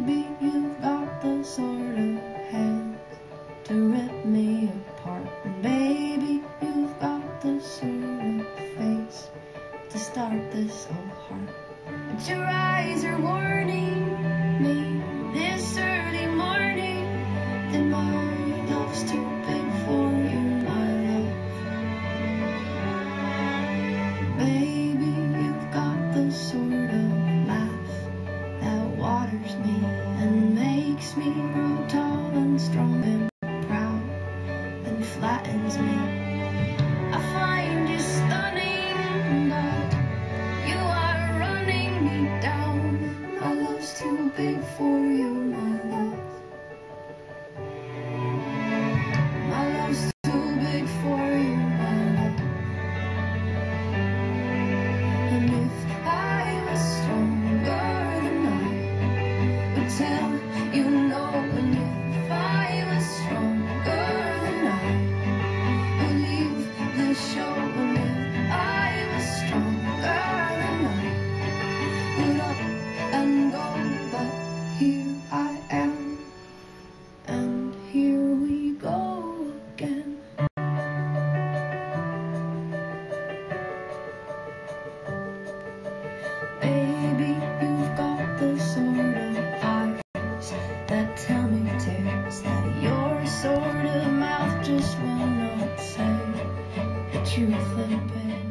Maybe you've got the sort of hands to rip me apart. And baby, you've got the sort of face to start this old heart. But your eyes are warning me this early morning that my love's too big for you, my love. Baby, you've got the sort of waters me grow tall and strong and proud and flattens me. I find you stunning, but you are running me down. My love's too big for you, my that tell me tales that your sort of mouth just will not say the truth about.